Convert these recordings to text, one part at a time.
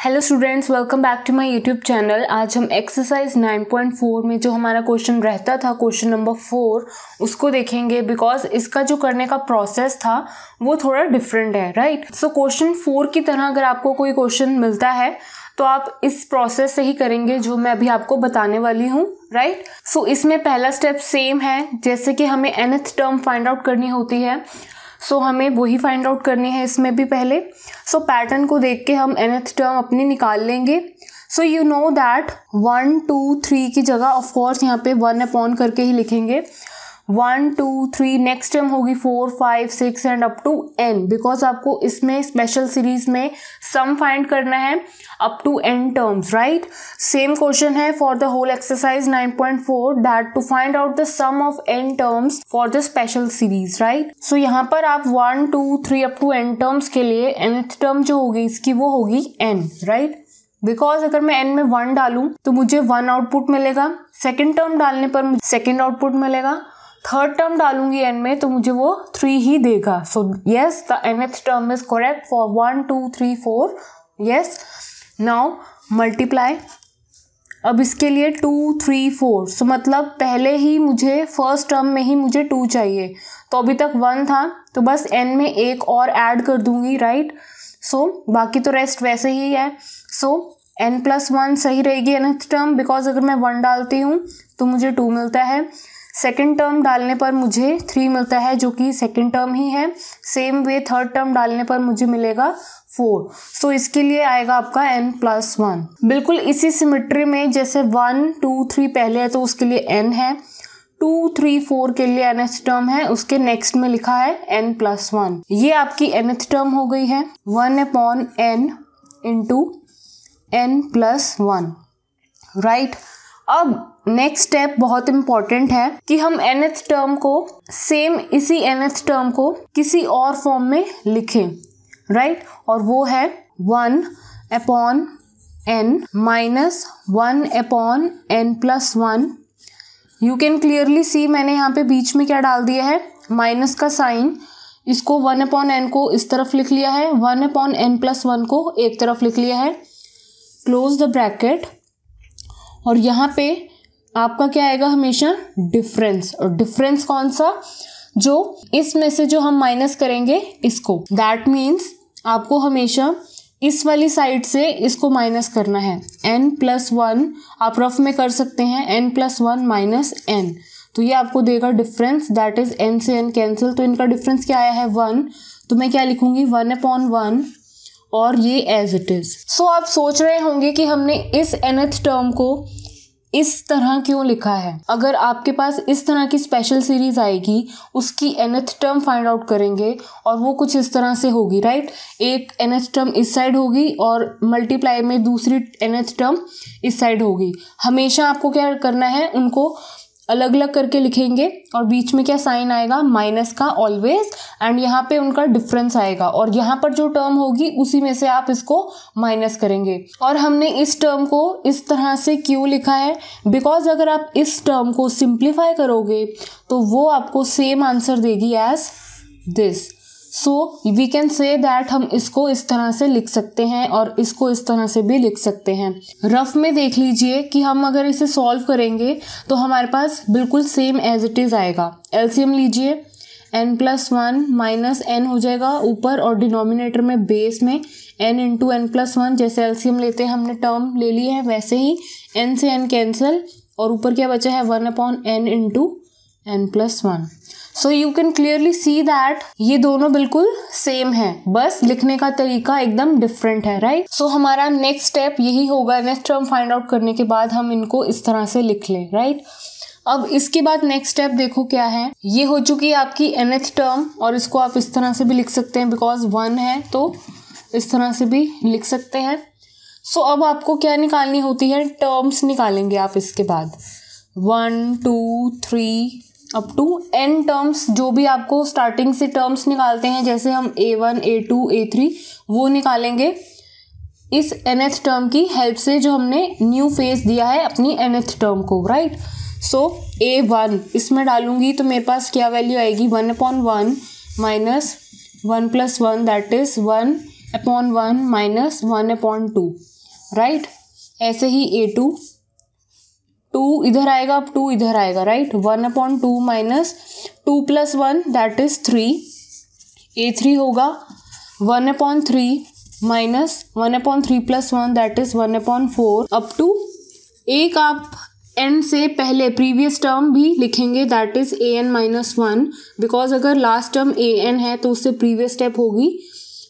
Hello students welcome back to my YouTube channel आज हम exercise 9.4 में जो हमारा क्वेश्चन रहता था क्वेश्चन नंबर फोर उसको देखेंगे बिकॉज़ इसका जो करने का प्रोसेस था, वो थोड़ा डिफरेंट है राइट सो क्वेश्चन फोर की तरह अगर आपको कोई क्वेश्चन मिलता है तो आप इस प्रोसेस से ही करेंगे जो मैं अभी आपको बताने वाली हूँ राइट सो इसमें पहला स्टेप सेम है। जैसे कि हमें एनथ टर्म फाइंड आउट करनी होती है। सो so, हमें वही फाइंड आउट करनी है इसमें भी पहले। सो so, पैटर्न को देख के हम एनथ टर्म अपनी निकाल लेंगे। So you know that one two three की जगह ऑफ़ कोर्स यहाँ पे वन अपॉन करके ही लिखेंगे। One, two, three next term होगी four five six and up to n because आपको इसमें स्पेशल सीरीज़ में सम फाइंड करना है up to n terms right same question है for the whole exercise 9.4 that to find out the sum of n terms for the special series right so यहाँ पर आप one two three up to n terms के लिए nth term जो होगी, इसकी वो होगी एन राइट बिकॉज़ अगर मैं एन में वन डालूं तो मुझे वन आउटपुट मिलेगा। सेकेंड टर्म डालने पर मुझे सेकेंड आउटपुट मिलेगा। थर्ड टर्म डालूँगी एन में तो मुझे वो थ्री ही देगा. So yes the nth term is correct for one two three four yes now multiply अब इसके लिए टू थ्री फोर सो मतलब पहले ही मुझे फ़र्स्ट टर्म में ही मुझे टू चाहिए. तो अभी तक वन था तो बस एन में एक और ऐड कर दूँगी राइट सो so, बाकी तो रेस्ट वैसे ही है. सो एन प्लस वन सही रहेगी एनथ टर्म बिकॉज़ अगर मैं वन डालती हूँ तो मुझे टू मिलता है. सेकेंड टर्म डालने पर मुझे थ्री मिलता है जो कि सेकेंड टर्म ही है। सेम वे थर्ड टर्म डालने पर मुझे मिलेगा फोर सो so, इसके लिए आएगा आपका एन प्लस वन बिल्कुल इसी सिमिट्री में जैसे वन टू थ्री पहले है तो उसके लिए एन है। टू थ्री फोर के लिए एनएथ टर्म है उसके नेक्स्ट में लिखा है एन प्लस वन ये आपकी एनएथ टर्म हो गई है। One upon n into n plus one right अब नेक्स्ट स्टेप बहुत इंपॉर्टेंट है कि हम एनएथ टर्म को सेम इसी एनएथ टर्म को किसी और फॉर्म में लिखें राइट right? और वो है one upon n minus one upon n plus one you can clearly see मैंने यहाँ पे बीच में क्या डाल दिया है? माइनस का साइन इसको वन अपॉन एन को इस तरफ़ लिख लिया है। One upon n plus one को एक तरफ़ लिख लिया है। क्लोज द ब्रैकेट और यहाँ पे आपका क्या आएगा हमेशा? डिफरेंस और डिफरेंस कौन सा? जो इसमें से जो हम माइनस करेंगे, इसको. दैट मीन्स आपको हमेशा इस वाली साइड से इसको माइनस करना है. एन प्लस वन आप रफ में कर सकते हैं. N plus one minus n तो ये आपको देगा डिफरेंस दैट इज़ एन से एन कैंसिल तो इनका डिफरेंस क्या आया है? वन तो मैं क्या लिखूँगी? वन अपॉन वन और ये एज इट इज़ सो आप सोच रहे होंगे कि हमने इस एनथ टर्म को इस तरह क्यों लिखा है? अगर आपके पास इस तरह की स्पेशल सीरीज़ आएगी, उसकी एनथ टर्म फाइंड आउट करेंगे और वो कुछ इस तरह से होगी राइट एक एनथ टर्म इस साइड होगी और मल्टीप्लाई में दूसरी एनथ टर्म इस साइड होगी। हमेशा आपको क्या करना है? उनको अलग अलग करके लिखेंगे और बीच में क्या साइन आएगा? माइनस का ऑलवेज एंड यहाँ पे उनका डिफरेंस आएगा और यहाँ पर जो टर्म होगी, उसी में से आप इसको माइनस करेंगे। और हमने इस टर्म को इस तरह से क्यों लिखा है? बिकॉज़ अगर आप इस टर्म को सिंप्लीफाई करोगे तो वो आपको सेम आंसर देगी as this so we can say that हम इसको इस तरह से लिख सकते हैं और इसको इस तरह से भी लिख सकते हैं। रफ में देख लीजिए कि हम अगर इसे सॉल्व करेंगे तो हमारे पास बिल्कुल सेम एज इट इज़ आएगा। एलसीएम लीजिए। N plus one minus n हो जाएगा ऊपर और डिनोमिनेटर में बेस में। N into n plus one जैसे एलसीएम लेते हैं, हमने टर्म ले लिए हैं, वैसे ही एन से एन कैंसिल और ऊपर क्या बचा है? One upon n into n plus one. So you can clearly see that ये दोनों बिल्कुल सेम है। बस लिखने का तरीका एकदम डिफरेंट है राइट right? सो so, हमारा नेक्स्ट स्टेप यही होगा। नेक्स्ट टर्म फाइंड आउट करने के बाद हम इनको इस तरह से लिख लें राइट right? अब इसके बाद नेक्स्ट स्टेप देखो क्या है। ये हो चुकी है आपकी एनएथ टर्म और इसको आप इस तरह से भी लिख सकते हैं बिकॉज़ वन है तो इस तरह से भी लिख सकते हैं। सो so, अब आपको क्या निकालनी होती है? टर्म्स निकालेंगे आप इसके बाद। One two three up to n terms जो भी आपको स्टार्टिंग से टर्म्स निकालते हैं, जैसे हम a one a two a three वो निकालेंगे। इस एन एथ टर्म की हेल्प से जो हमने न्यू फेस दिया है, अपनी एन एथ टर्म को राइट सो ए वन इसमें डालूँगी तो मेरे पास क्या वैल्यू आएगी? One upon one minus one plus one that is one upon one minus one upon two right ऐसे ही ए टू टू इधर आएगा, अब टू इधर आएगा right one upon two minus two plus one that is three a three होगा। One upon three minus one upon three plus one that is one upon four up to एक आप n से पहले previous term भी लिखेंगे that is a n minus one because अगर last term a n है तो उससे प्रीवियस स्टेप होगी।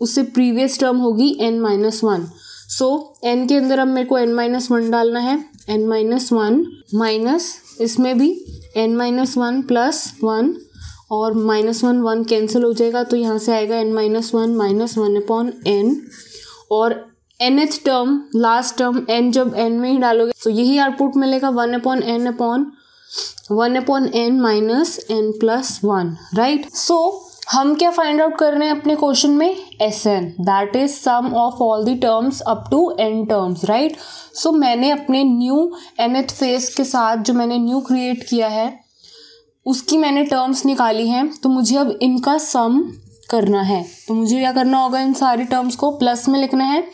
उससे प्रीवियस टर्म होगी n minus one so n के अंदर अब मेरे को एन माइनस वन डालना है। एन माइनस वन माइनस इसमें भी n minus one plus one और माइनस वन वन कैंसिल हो जाएगा तो यहाँ से आएगा n minus one minus one upon n और nth term last term n जब एन में ही डालोगे तो यही आउटपुट मिलेगा one upon n upon one upon n minus n plus one right so हम क्या फाइंड आउट कर रहे हैं अपने क्वेश्चन में? S n that is sum of all the terms up to n terms right so मैंने अपने new N एथ फेस के साथ जो मैंने न्यू क्रिएट किया है, उसकी मैंने टर्म्स निकाली हैं तो मुझे अब इनका सम करना है। तो मुझे क्या करना होगा इन सारी टर्म्स को? प्लस में लिखना है,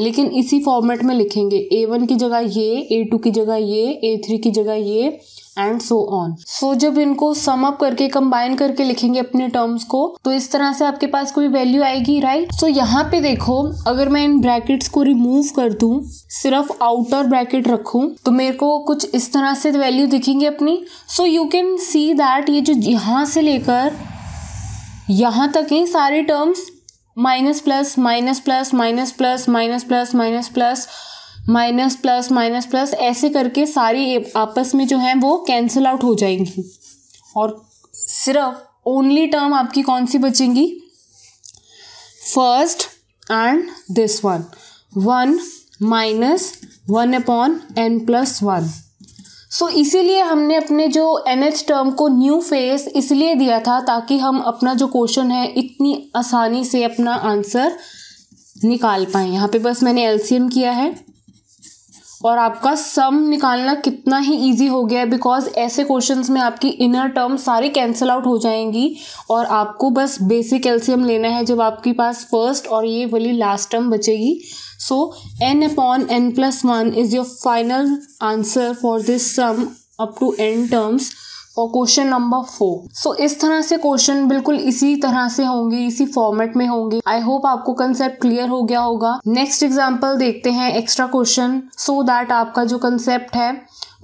लेकिन इसी फॉर्मेट में लिखेंगे। ए वन की जगह ये ए टू की जगह ये ए थ्री की जगह ये एंड सो ऑन सो जब इनको सम अप करके कंबाइन करके लिखेंगे अपने टर्म्स को तो इस तरह से आपके पास कोई वैल्यू आएगी राइट सो so, यहाँ पे देखो अगर मैं इन ब्रैकेट्स को रिमूव कर दूँ सिर्फ़ आउटर ब्रैकेट रखूँ तो मेरे को कुछ इस तरह से वैल्यू दिखेंगे अपनी। So you can see that ये जो यहाँ से लेकर यहाँ तक ही सारे terms minus plus minus plus minus plus minus plus minus plus minus plus minus plus minus plus minus करके सारी आपस में जो है वो कैंसिल आउट हो जाएँगी। और सिर्फ़ ओनली टर्म आपकी कौन सी बचेंगी? First and this one one minus one upon n plus one so इसीलिए हमने अपने जो एन एच टर्म को न्यू फेस इसलिए दिया था ताकि हम अपना जो क्वेश्चन है इतनी आसानी से अपना आंसर निकाल पाएँ। यहाँ पे बस मैंने एलसीएम किया है। और आपका सम निकालना कितना ही इजी हो गया है बिकॉज़ ऐसे क्वेश्चंस में आपकी इनर टर्म सारी कैंसिल आउट हो जाएँगी और आपको बस बेसिक एल्सियम लेना है जब आपके पास फ़र्स्ट और ये वाली लास्ट टर्म बचेगी। So n upon n plus one is your final answer for this sum up to n terms और क्वेश्चन नंबर फोर सो इस तरह से क्वेश्चन बिल्कुल इसी तरह से होंगे, इसी फॉर्मेट में होंगे. आई होप आपको कंसेप्ट क्लियर हो गया होगा. नेक्स्ट एग्ज़ाम्पल देखते हैं एक्स्ट्रा क्वेश्चन सो दैट आपका जो कंसेप्ट है,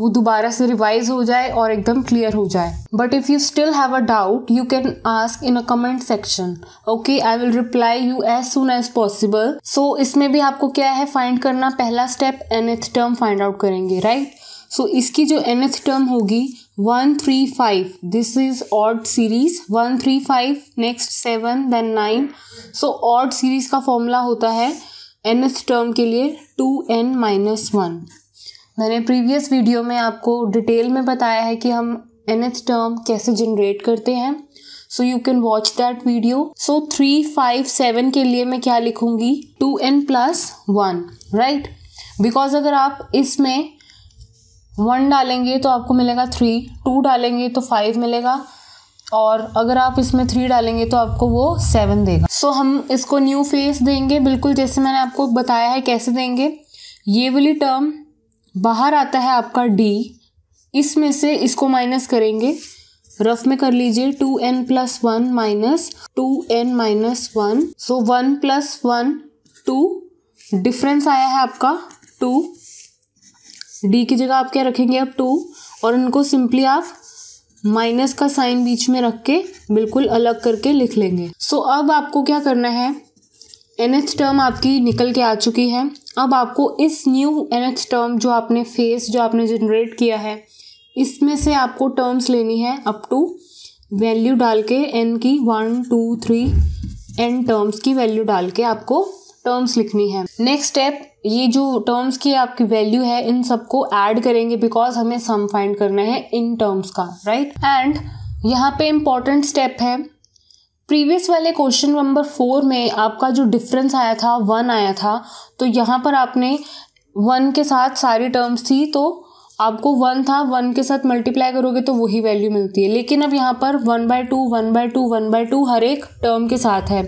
वो दोबारा से रिवाइज हो जाए और एकदम क्लियर हो जाए. But if you still have a doubt you can ask in a comment section okay I will reply you as soon as possible so इसमें भी आपको क्या है? फाइंड करना पहला step nth term find out करेंगे राइट right? सो so, इसकी जो एथ टर्म होगी one three five this is odd series one three five next seven then nine so odd series का फॉर्मूला होता है एन एथ टर्म के लिए two n minus one मैंने previous video में आपको डिटेल में बताया है कि हम एन एथ टर्म कैसे जनरेट करते हैं. So you can watch that video so three five seven के लिए मैं क्या लिखूँगी? Two n plus one right because अगर आप इसमें वन डालेंगे तो आपको मिलेगा थ्री टू डालेंगे तो फाइव मिलेगा और अगर आप इसमें थ्री डालेंगे तो आपको वो सेवन देगा। सो so, हम इसको न्यू फेस देंगे। बिल्कुल जैसे मैंने आपको बताया है कैसे देंगे। ये वाली टर्म बाहर आता है आपका डी इसमें से इसको माइनस करेंगे। रफ में कर लीजिए। Two n plus one minus two n minus one. So one plus one two. Difference आया है आपका टू। डी की जगह आप क्या रखेंगे? अब टू और इनको सिंपली आप माइनस का साइन बीच में रख के बिल्कुल अलग करके लिख लेंगे। सो so, अब आपको क्या करना है? एन एच टर्म आपकी निकल के आ चुकी है। अब आपको इस न्यू एन एच टर्म जो आपने फेस जो आपने जनरेट किया है इसमें से आपको टर्म्स लेनी है अप टू वैल्यू डाल के एन की one two three n terms की वैल्यू डाल के आपको टर्म्स लिखनी है। नेक्स्ट स्टेप ये जो टर्म्स की आपकी वैल्यू है, इन सबको ऐड करेंगे बिकॉज़ हमें सम फाइंड करना है इन टर्म्स का राइट एंड यहाँ पे इंपॉर्टेंट स्टेप है। प्रीवियस वाले क्वेश्चन नंबर फोर में आपका जो डिफरेंस आया था वन आया था तो यहाँ पर आपने वन के साथ सारी टर्म्स थी तो आपको वन था वन के साथ मल्टीप्लाई करोगे तो वही वैल्यू मिलती है। लेकिन अब यहाँ पर one by two one by two one by two हर एक टर्म के साथ है।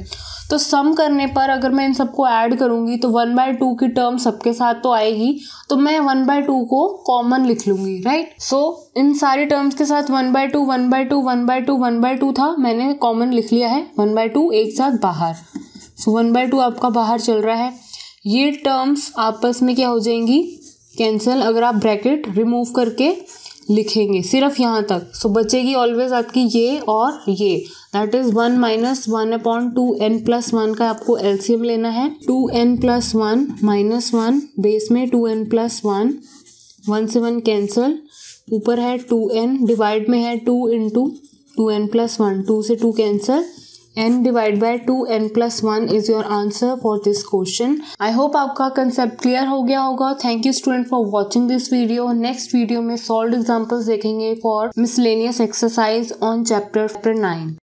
तो सम करने पर अगर मैं इन सबको ऐड करूँगी तो वन बाय टू की टर्म सबके साथ तो आएगी तो मैं वन बाय टू को कॉमन लिख लूँगी राइट सो इन सारी टर्म्स के साथ one by two one by two one by two one by two था, मैंने कॉमन लिख लिया है वन बाय टू एक साथ बाहर। सो वन बाय टू आपका बाहर चल रहा है। ये टर्म्स आपस में क्या हो जाएँगी? कैंसिल अगर आप ब्रैकेट रिमूव करके लिखेंगे। सिर्फ़ यहाँ तक। सो so, बचेगी ऑलवेज आपकी ये और ये। That is one minus one upon two n plus one का आपको एलसीएम लेना है। Two n plus one minus one base में two n plus one one से वन कैंसल ऊपर है टू एन डिवाइड में है two into two n plus one two से two cancel n divide by two n plus one is your answer for this question I hope आपका concept clear हो गया होगा। Thank you student for watching this video next video में solve examples देखेंगे for miscellaneous exercise on chapter nine